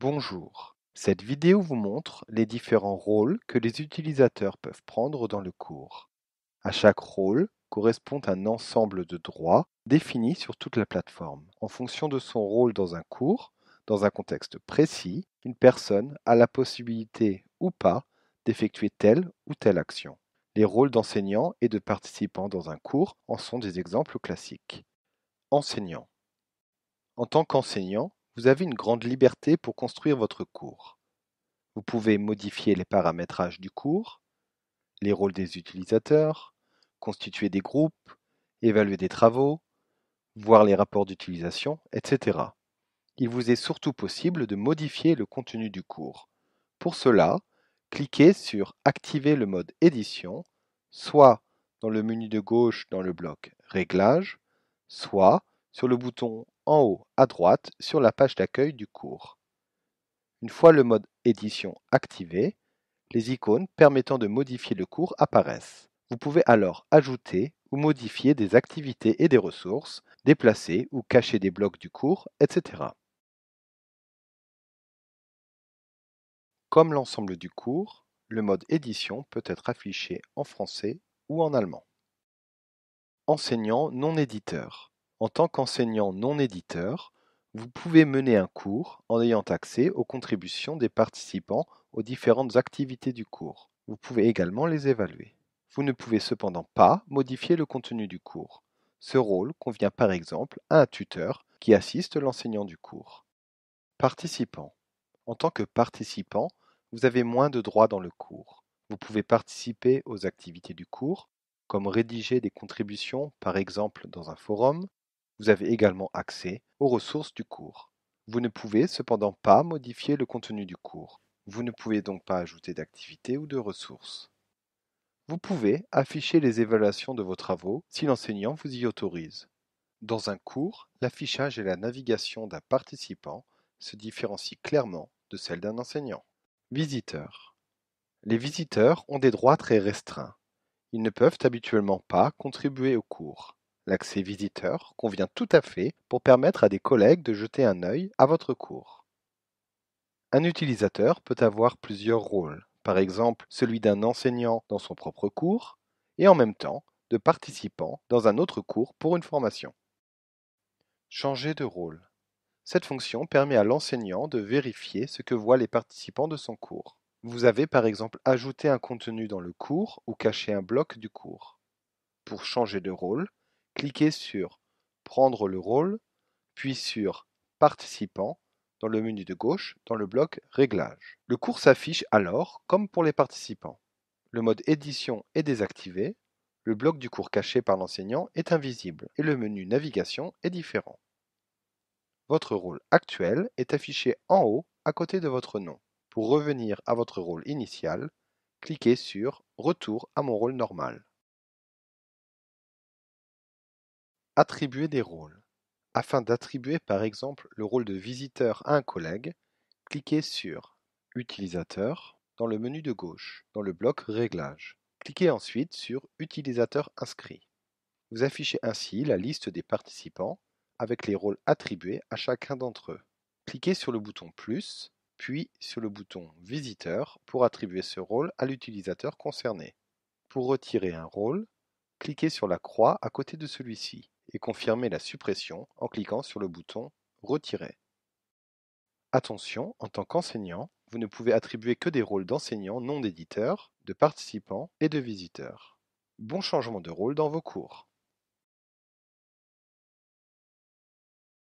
Bonjour, cette vidéo vous montre les différents rôles que les utilisateurs peuvent prendre dans le cours. À chaque rôle correspond un ensemble de droits définis sur toute la plateforme. En fonction de son rôle dans un cours, dans un contexte précis, une personne a la possibilité ou pas d'effectuer telle ou telle action. Les rôles d'enseignant et de participant dans un cours en sont des exemples classiques. Enseignant. En tant qu'enseignant, vous avez une grande liberté pour construire votre cours. Vous pouvez modifier les paramétrages du cours, les rôles des utilisateurs, constituer des groupes, évaluer des travaux, voir les rapports d'utilisation, etc. Il vous est surtout possible de modifier le contenu du cours. Pour cela, cliquez sur Activer le mode édition, soit dans le menu de gauche dans le bloc Réglages, soit sur le bouton en haut à droite sur la page d'accueil du cours. Une fois le mode édition activé, les icônes permettant de modifier le cours apparaissent. Vous pouvez alors ajouter ou modifier des activités et des ressources, déplacer ou cacher des blocs du cours, etc. Comme l'ensemble du cours, le mode édition peut être affiché en français ou en allemand. Enseignant non éditeur. En tant qu'enseignant non éditeur, vous pouvez mener un cours en ayant accès aux contributions des participants aux différentes activités du cours. Vous pouvez également les évaluer. Vous ne pouvez cependant pas modifier le contenu du cours. Ce rôle convient par exemple à un tuteur qui assiste l'enseignant du cours. Participant. En tant que participant, vous avez moins de droits dans le cours. Vous pouvez participer aux activités du cours, comme rédiger des contributions par exemple dans un forum. Vous avez également accès aux ressources du cours. Vous ne pouvez cependant pas modifier le contenu du cours. Vous ne pouvez donc pas ajouter d'activités ou de ressources. Vous pouvez afficher les évaluations de vos travaux si l'enseignant vous y autorise. Dans un cours, l'affichage et la navigation d'un participant se différencient clairement de celle d'un enseignant. Visiteurs. Les visiteurs ont des droits très restreints. Ils ne peuvent habituellement pas contribuer au cours. L'accès visiteur convient tout à fait pour permettre à des collègues de jeter un œil à votre cours. Un utilisateur peut avoir plusieurs rôles, par exemple celui d'un enseignant dans son propre cours et en même temps de participant dans un autre cours pour une formation. Changer de rôle. Cette fonction permet à l'enseignant de vérifier ce que voient les participants de son cours. Vous avez par exemple ajouté un contenu dans le cours ou caché un bloc du cours. Pour changer de rôle, cliquez sur Prendre le rôle, puis sur Participant dans le menu de gauche dans le bloc Réglages. Le cours s'affiche alors comme pour les participants. Le mode Édition est désactivé, le bloc du cours caché par l'enseignant est invisible et le menu Navigation est différent. Votre rôle actuel est affiché en haut à côté de votre nom. Pour revenir à votre rôle initial, cliquez sur Retour à mon rôle normal. Attribuer des rôles. Afin d'attribuer par exemple le rôle de visiteur à un collègue, cliquez sur Utilisateur dans le menu de gauche, dans le bloc Réglages. Cliquez ensuite sur Utilisateur inscrit. Vous affichez ainsi la liste des participants avec les rôles attribués à chacun d'entre eux. Cliquez sur le bouton Plus, puis sur le bouton Visiteur pour attribuer ce rôle à l'utilisateur concerné. Pour retirer un rôle, cliquez sur la croix à côté de celui-ci et confirmez la suppression en cliquant sur le bouton Retirer. Attention, en tant qu'enseignant, vous ne pouvez attribuer que des rôles d'enseignants non d'éditeurs, de participants et de visiteurs. Bon changement de rôle dans vos cours.